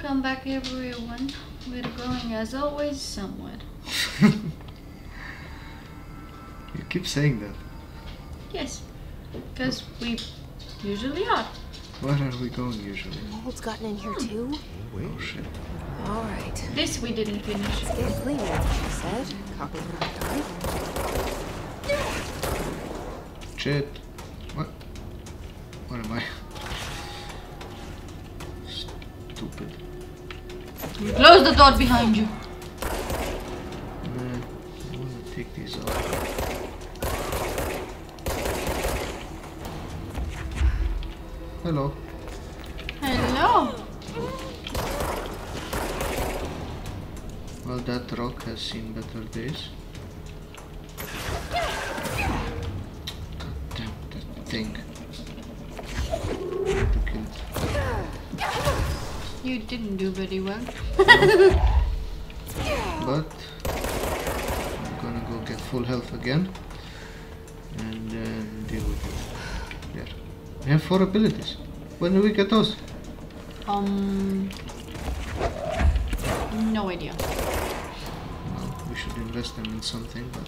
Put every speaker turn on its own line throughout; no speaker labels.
Welcome back everyone. We're going as always somewhere.
you keep saying that.
Yes. Because we usually are.
Where are we going usually?
Mold's gotten in here too? Hmm.
Oh shit.
All right.
This we didn't finish.
Let's get clean, she said. Copy.
Shit. What? What am I?
Close the door behind you.
Nah, I wanna take these off. Hello.
Hello.
Well, that rock has seen better days. God damn that thing. Need to kill it.
You didn't do very well.
But I'm gonna go get full health again and then deal with it. There. We have four abilities. When do we get those?
Um. No idea.
Well, we should invest them in something, but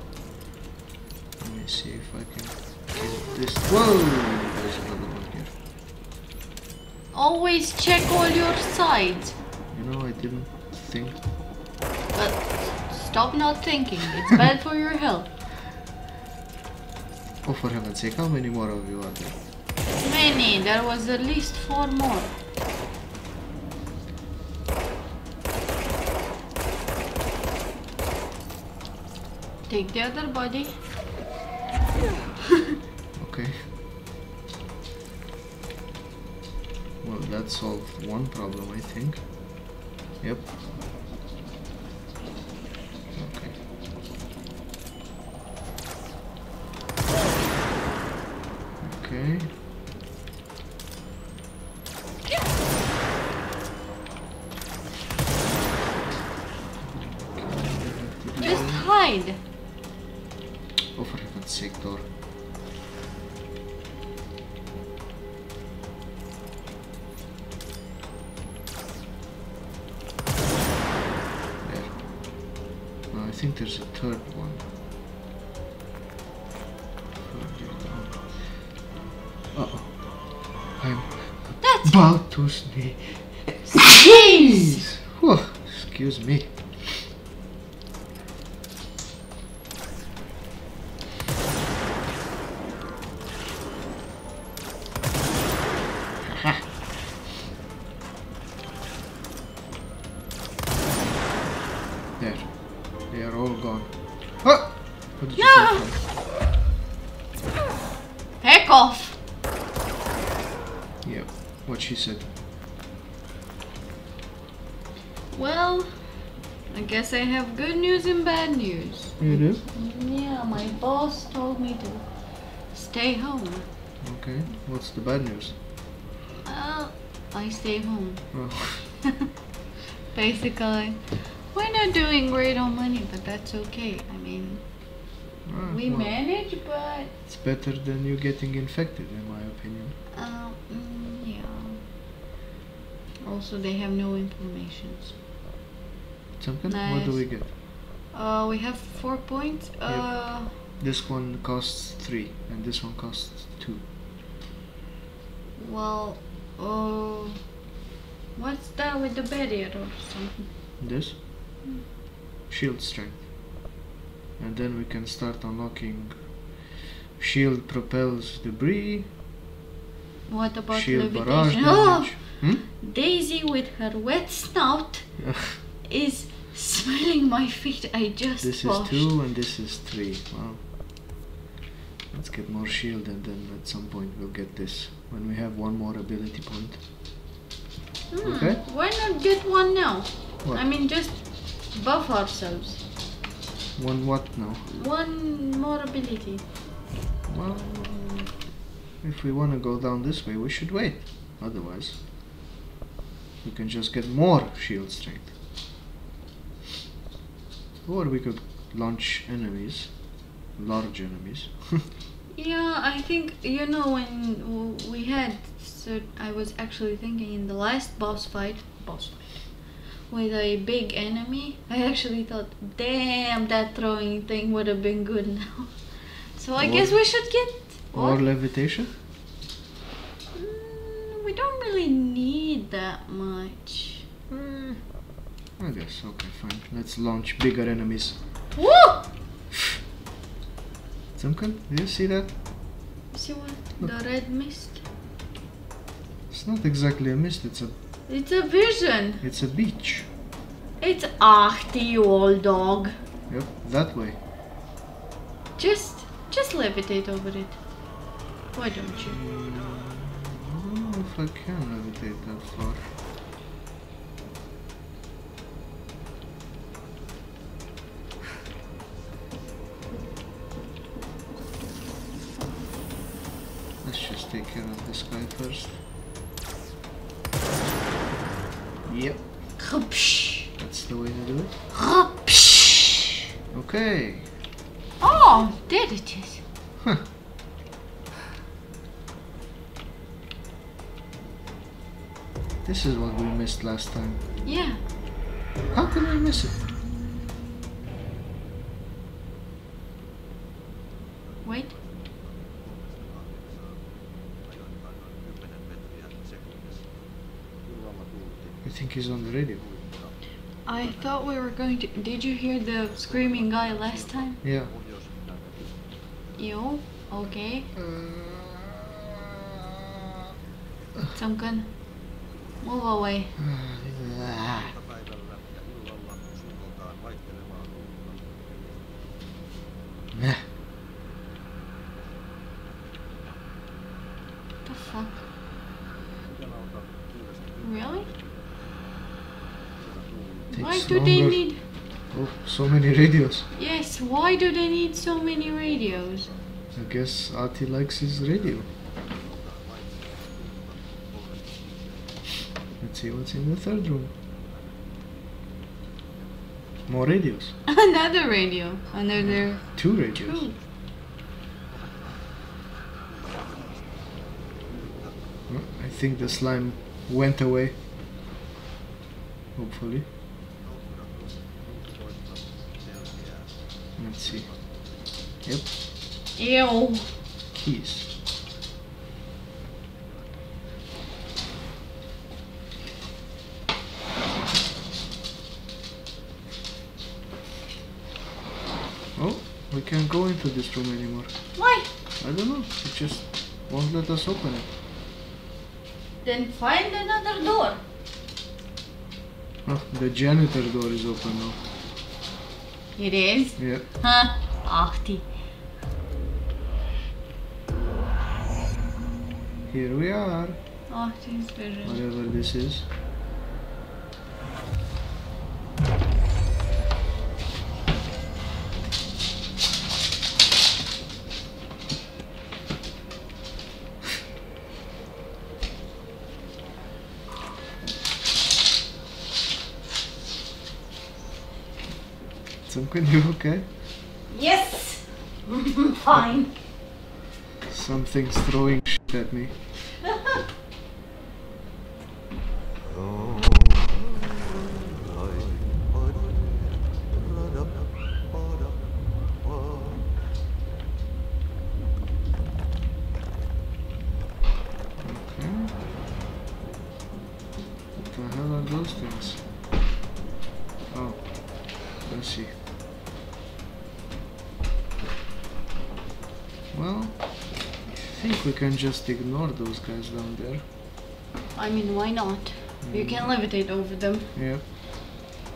let me see if I can kill this. Whoa! There's another one here.
Always check all your sides.
You know, I didn't think.
But stop not thinking. It's bad for your health.
Oh, for heaven's sake, how many more of you are there?
Many. There was at least four more. Take the other body.
Okay. Solved one problem, I think. Yep.
That's
about to sneeze.
Jeez.
Whew, excuse me. You do?
Yeah, my boss told me to stay home.
Okay. What's the bad news?
Well, I stay home.
Oh,
Basically, we're not doing great on money, but that's okay. I mean,
ah,
we
well,
manage, but
It's better than you getting infected, in my opinion.
mm, yeah. Also, they have no information.
Something? What do we get?
Uh, we have four points. Uh,
This one costs three, and this one costs two.
well, uh, what's that with the barrier or something?
This? Shield strength. And then we can start unlocking shield propels debris,
What about
shield barrage
levitation? Oh.
Hmm?
Daisy with her wet snout is smelling my feet. I just
this is two and this is three. Wow. Let's get more shield and then at some point we'll get this when we have one more ability point.
Hmm,
Okay.
Why not get one now?
What?
I mean, just buff ourselves.
One what now?
One more ability.
Well, if we want to go down this way, we should wait. Otherwise, we can just get more shield strength. Or we could launch enemies, large enemies.
Yeah, I think you know when we had So I was actually thinking in the last boss fight, boss fight, with a big enemy, I actually thought, damn, that throwing thing would have been good now. So I
Or-
guess we should get.
Or levitation?
Mm, we don't really need that much.
Mm, I guess. Okay, fine. Let's launch bigger enemies.
Woo!
Chimkin, do you see that?
See what?
Look.
The red mist.
It's not exactly a mist. It's a
It's a vision.
it's a beach.
It's Ahti, you old dog.
Yep, that way.
Just, just levitate over it. Why don't you?
Mm, I don't know if I can levitate that far. Care of this guy first. Yep, that's the way to do it. Okay.
Oh, there it is.
Huh. This is what we missed last time.
Yeah.
How can we miss it?
Wait.
I think he's on the radio.
I thought we were going to. Did you hear the screaming guy last time?
Yeah.
You? Okay. Uh, Sunken. Move away.
Nah.
The fuck? Really? Why
Takes
do they
longer.
need.
Oh, so many radios.
Yes, why do they need so many radios?
I guess Ahti likes his radio. Let's see what's in the third room. More radios.
Another radio. Another
Two radios.
two.
I think the slime went away. Hopefully. Let's see. Yep,
Ew.
keys. Oh, we can't go into this room anymore.
Why?
I don't know. It just won't let us open it.
Then find another door.
Oh, the janitor door is open now.
It is?
Yeah.
Huh? Ahti.
Here we are.
Ahti's vision.
Whatever this is. Something you okay?
Yes! Fine.
Something's throwing shit at me. Well, I think we can just ignore those guys down there.
I mean, why not? You can mm. levitate over them.
Yep,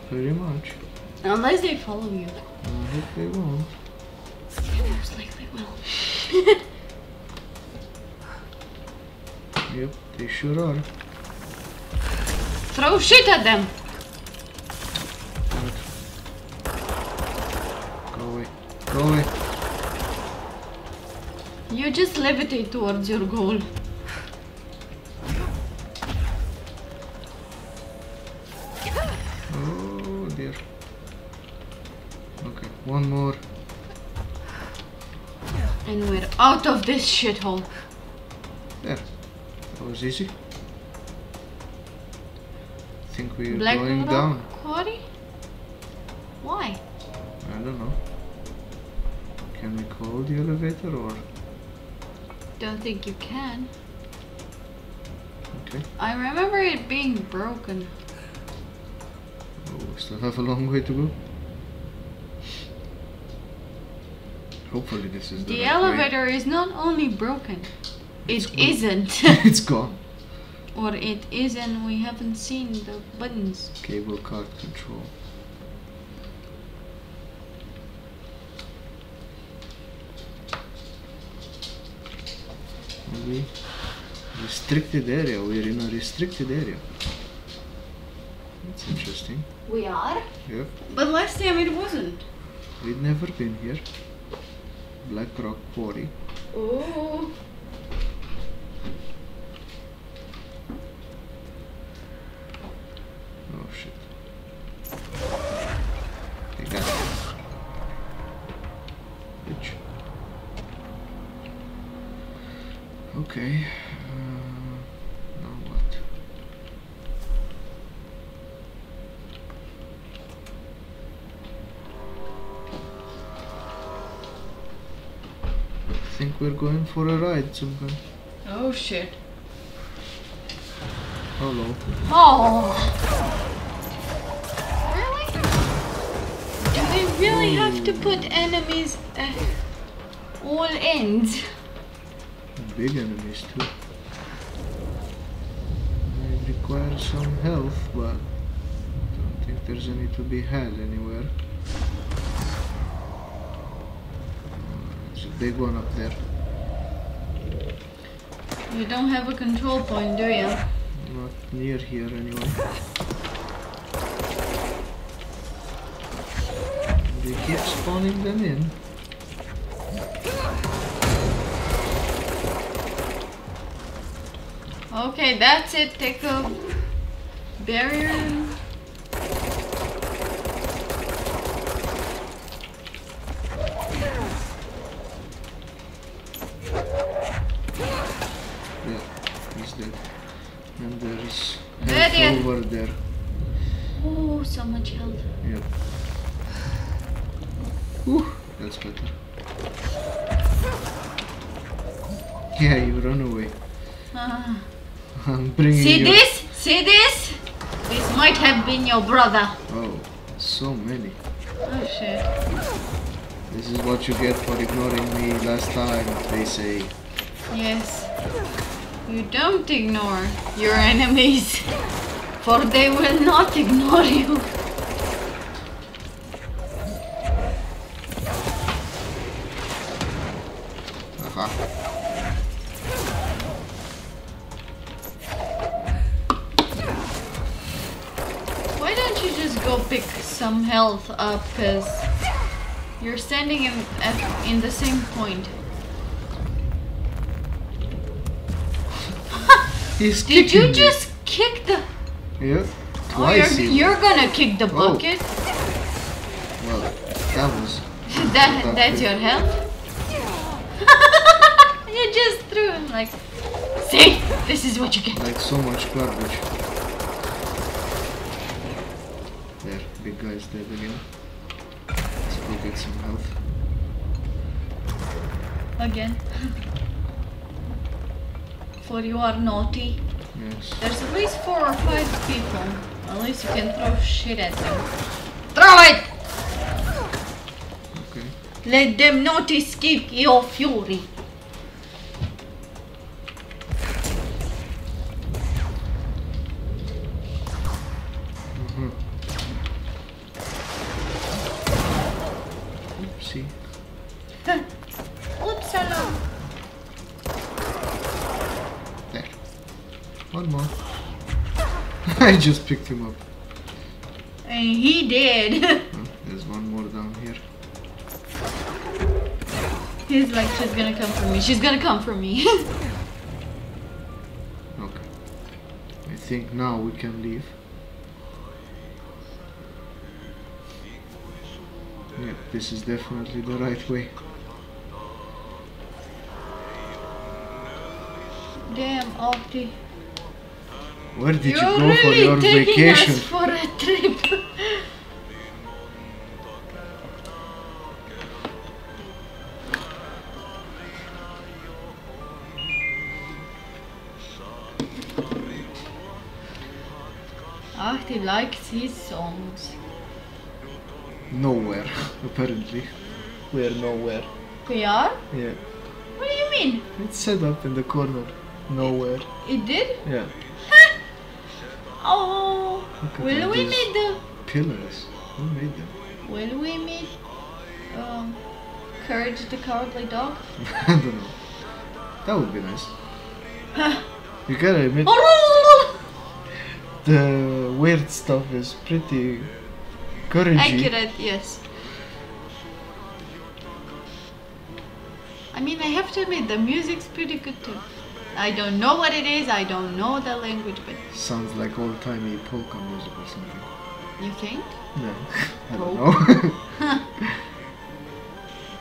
pretty much.
Unless they follow you.
I hope they won't.
Most likely will.
Yep, they sure are.
Throw shit at them!
Good. Go away. Go away.
You just levitate towards your goal.
Oh dear. Okay, one more.
And we're out of this shithole.
There. That was easy. think we're
Black
going
Rock
down.
Quarry? Why?
I don't know. Can we call the elevator or
Don't think you can.
okay?
I remember it being broken.
Oh, we still have a long way to go. Hopefully this is the,
The
right
elevator is not only broken,
It's
it isn't.
way. it's gone.
or it is and we haven't seen the buttons.
Cable card control. Maybe restricted area. We're in a restricted area. That's interesting.
We are?
Yep.
But last time it wasn't.
We'd never been here. Black Rock Quarry.
Oh
Okay. Uh, now what? I think we're going for a ride, Zumban.
Oh shit.
Hello.
Oh. Really? Do they really have to put enemies at all ends?
Big enemies too. They require some health, but don't think there's any to be had anywhere. Uh, There's a big one up there.
You don't have a control point, do you?
Not near here anyway. They keep spawning them in.
Okay, that's it. Take a barrier. Brother.
Oh, so many.
Oh shit.
This is what you get for ignoring me last time, they say.
Yes. You don't ignore your enemies, for they will not ignore you. Health up? Cause you're standing in at, in the same point. Did you
me.
just kick the?
Yeah,
Oh,
twice
you're, you're gonna kick the
Oh.
bucket.
Well, that was
that
That
that's your health. you just threw him like. See, this is what you get.
like so much garbage. There, big guy's dead again. Let's go get some health.
Again. For you are naughty.
Yes.
There's at least four or five people. At least you can throw shit at them. Throw it!
Okay.
Let them not escape your fury.
I just picked him up.
And he did.
Huh, hmm, there's one more down here.
He's like, she's gonna come for me. She's gonna come for me.
Okay. I think now we can leave. Yep, this is definitely the right way.
Damn, Opti.
Where did
You're
you go
really
for your
taking
vacation?
us for a trip. Ahti likes his songs.
Nowhere, apparently. We are nowhere.
We are?
Yeah.
What do you mean?
It's set up in the corner. Nowhere.
It did?
Yeah.
Oh, will we meet the
pillars? Who made them?
Will we meet um, Courage the Cowardly Dog?
I don't know. That would be nice. You gotta admit,
Oh,
the weird stuff is pretty couragey.
Accurate, yes. I mean, I have to admit, the music's pretty good too. I don't know what it is, I don't know the language, but
Sounds like old-timey polka music or something.
you think?
No, I don't know.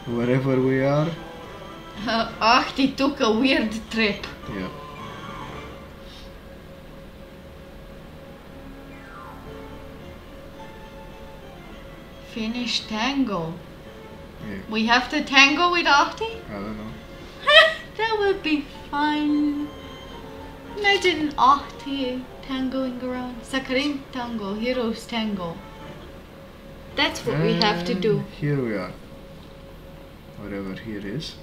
Wherever we are,
Uh, Ahti took a weird trip.
yeah.
Finnish tango.
Yeah,
We have to tango with Ahti?
I don't know.
that would be fun. Imagine Ahti tangoing around. Sakarin tango, heroes tango. That's what we have to do.
Here we are. Whatever here is.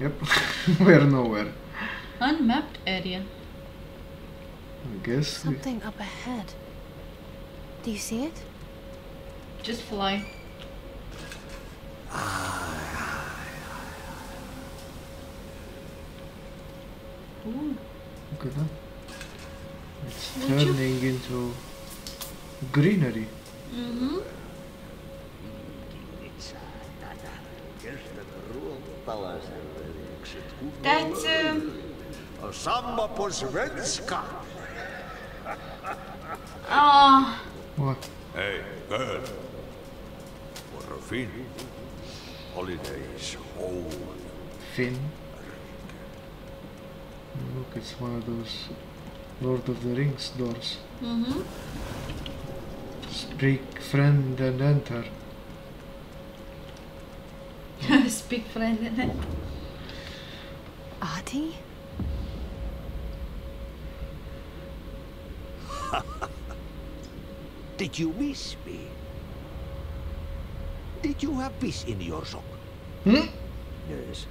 Yep, we're nowhere.
Unmapped area.
I guess we
Something up ahead. Do you see it?
Just fly. Ooh.
Look at that. It's
Would you-
turning into greenery.
Mm-hmm. That's um.
Samma på.
Oh,
What?
Hey, girl. What a Finn. Holidays home.
Finn? Look, it's one of those Lord of the Rings doors.
mm-hmm.
Speak friend and enter.
Speak friend and enter.
Ahti?
Did you miss me? Did you have piss in your sock?
Hmm?
Yes.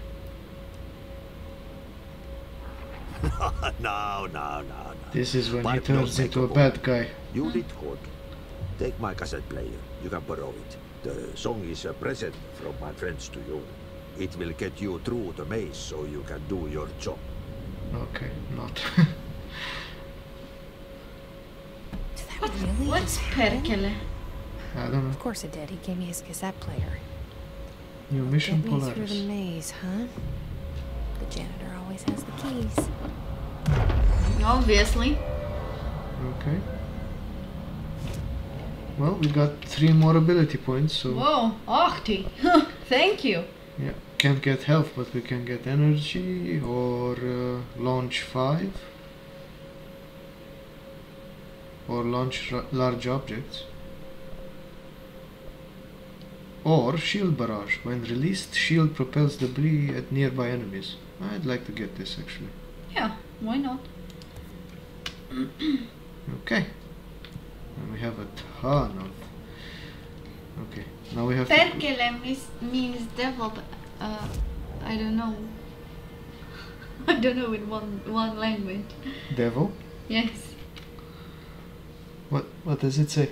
no, no, no, no.
This is when he
But don't
turns
make
into
a
a bad guy.
You did good. Take my cassette player. You can borrow it. The song is a present from my friends to you. It will get you through the maze so you can do your job.
Okay, not.
Did that really
What's
just happen?
perkele?
I don't know.
Of course it did. He gave me his cassette player.
New mission
Get me through the maze, huh? The janitor always has the keys.
Obviously.
Okay. Well, we got three more ability points, so
Whoa, Ahti. Thank you.
yeah, can't get health, but we can get energy or uh, launch five or launch large objects or shield barrage. When released, shield propels debris at nearby enemies. I'd like to get this actually.
Yeah, why not?
Okay. And we have a ton of. Okay, now we have.
Perkele means, means devil, but uh, I don't know. I don't know in one one language.
Devil.
Yes.
What what does it say?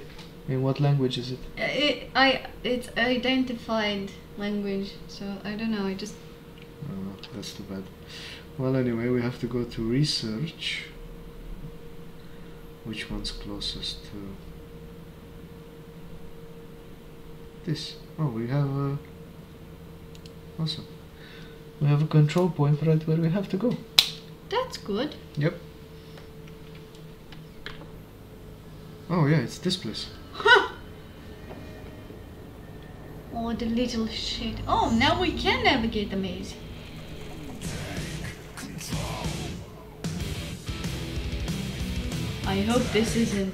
In what language is it?
Uh, It, I it's identified language, so I don't know. I just
Oh, that's too bad. Well, anyway, we have to go to research. Which one's closest to this? Oh, we have a. Awesome. We have a control point right where we have to go.
that's good.
Yep. Oh yeah, it's this place. Huh.
Oh, the little shit. Oh, now we can navigate the maze. I hope this isn't.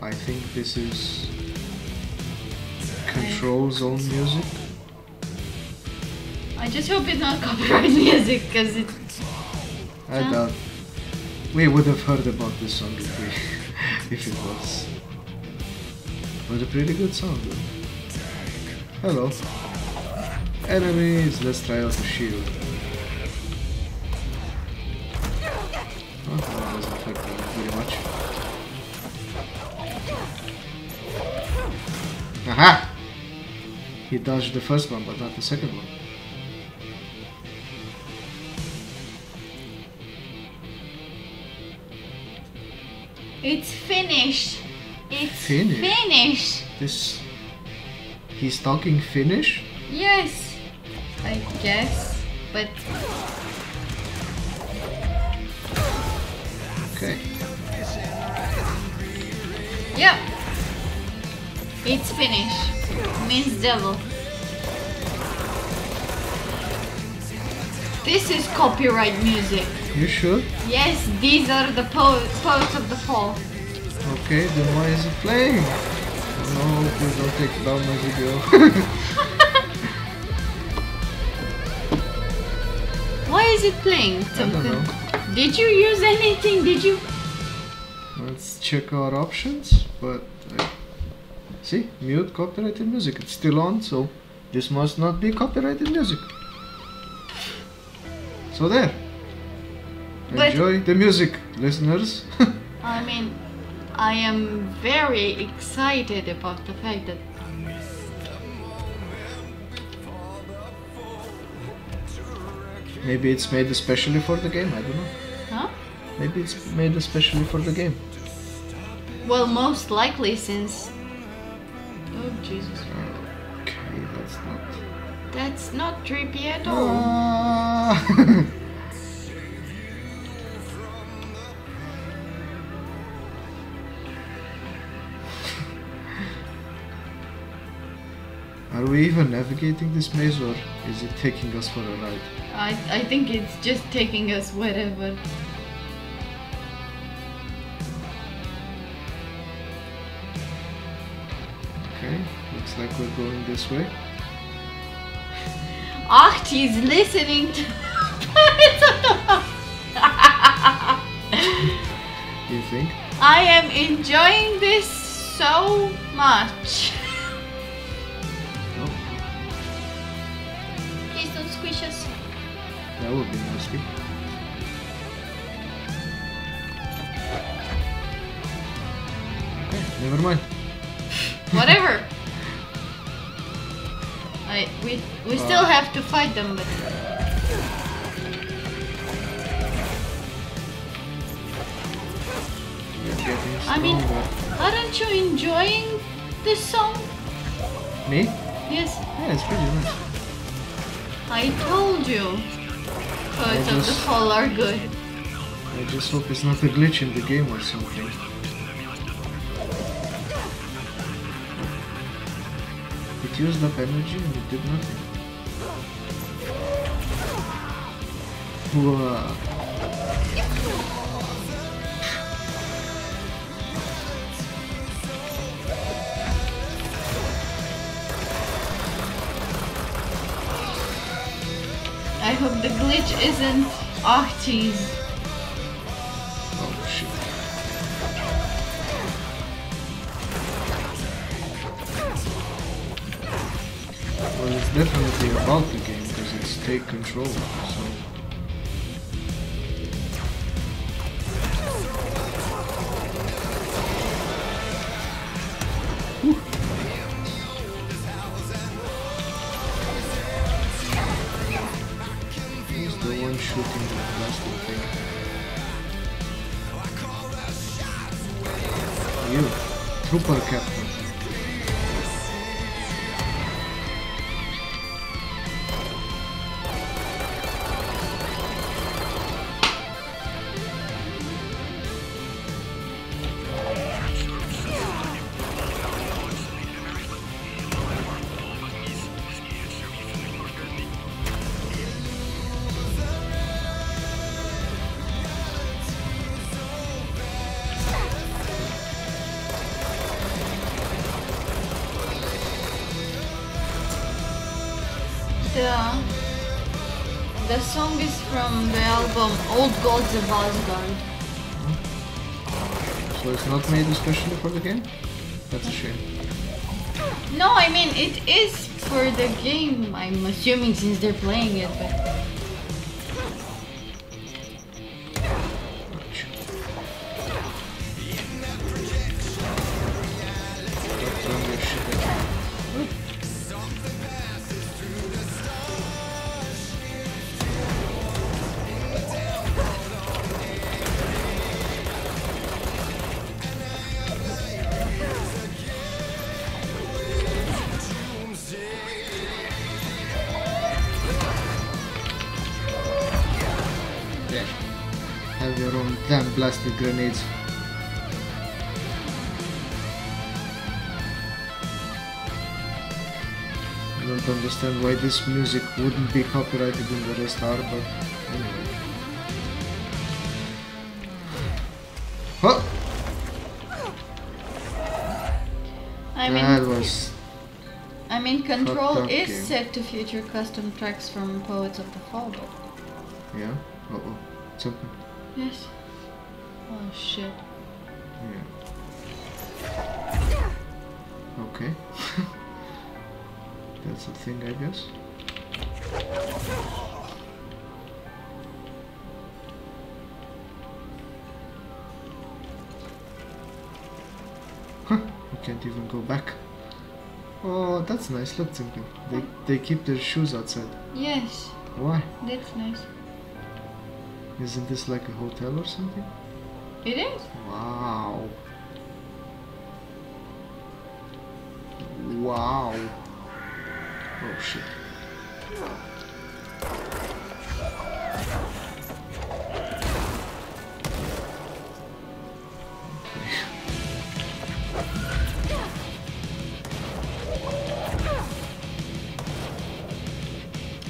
I think this is control zone music.
I just hope it's not copyright music because it's.
I doubt. We would have heard about this song if we, if it was. It was a pretty good song though. Hello. Enemies, let's try out the shield. Aha! He dodged the first one, but not the second one.
It's finished. It's
Finished?
finished.
This. He's talking Finnish?
Yes, I guess. But it's finished. Means devil. This is copyright music.
You sure?
Yes, these are the po- poets of the fall.
Okay, then why is it playing? No, please don't take down my video.
Why is it playing?
I don't know.
Did you use anything? Did you?
Let's check our options, but see, mute copyrighted music. It's still on, so this must not be copyrighted music. So there.
But-
Enjoy the music, listeners.
I mean, I am very excited about the fact that
Maybe it's made especially for the game. I don't know.
huh?
Maybe it's made especially for the game.
Well, most likely since. Jesus!
Okay, that's not.
That's not trippy at all.
Are we even navigating this maze or is it taking us for a ride?
I I think it's just taking us wherever.
Okay, looks like we're going this way.
Ahti's listening to. Poets of the
You think?
I am enjoying this so much.
Oh,
Please don't squish us.
that would be nasty. Okay, never mind.
Whatever. I we we uh. still have to fight them, but I mean- aren't you enjoying this song?
Me?
Yes,
Yeah, it's pretty nice.
I told you. Poets of the Fall are good.
I just hope it's not a glitch in the game or something. Used energy and it did nothing. Whoa.
I hope the glitch isn't.
Oh definitely about the game because it's take control. So
song is from the album Old Gods of Asgard.
So it's not made especially for the game? That's a shame.
No, I mean it is for the game. I'm assuming since they're playing it, but
blasted grenades. I don't understand why this music wouldn't be copyrighted in the rest are, but anyway.
I mean
that was
I mean Control is
game.
set to feature custom tracks from Poets of the Fall, but
yeah. Uh oh. Something.
yes. Shit.
Yeah. Okay. That's a thing, I guess. Huh, I can't even go back. Oh, that's nice. Look, Chimkin. They, they keep their shoes outside.
Yes,
Why?
that's nice.
Isn't this like a hotel or something?
It is.
Wow. Wow. Oh shit.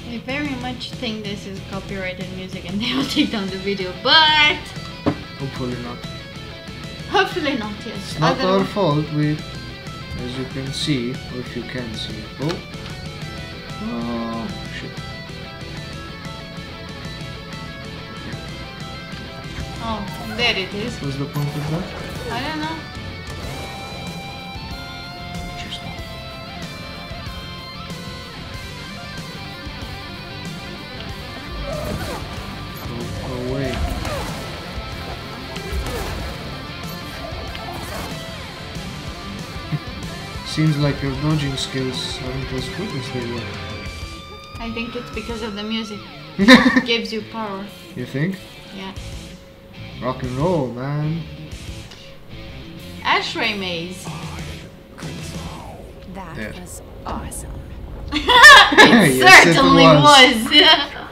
I very much think this is copyrighted music and they will take down the video, but
Hopefully not.
hopefully not, yes.
It's not our fault. We, as you can see, or if you can see. Oh. Oh shit.
Oh, there it is.
What's the point of that?
I don't know.
Seems like your dodging skills aren't as good as they were.
I think it's because of the music. It gives you power.
You think?
Yeah.
Rock and roll, man.
Ashtray Maze.
That
There.
was awesome.
it
Yes, it
certainly
was.
was.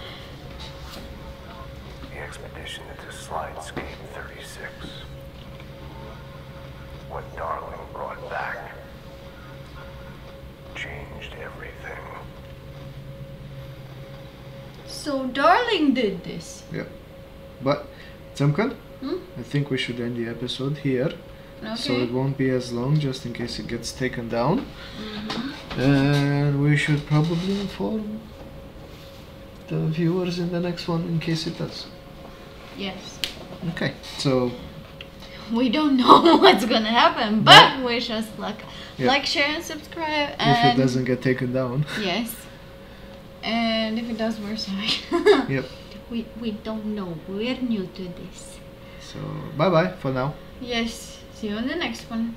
So Darling did this.
Yeah. But, Chimkin,
Hmm?
I think we should end the episode here. So it won't be as long just in case it gets taken down. And we should probably inform the viewers in the next one in case it does.
Yes.
Okay, so
We don't know what's gonna happen, but wish us luck.
Yeah.
Like, share, and subscribe.
if it doesn't get taken down,
Yes. And if it does, we're sorry.
yep.
We we don't know. We're new to this.
So bye bye for now.
Yes. See you in the next one.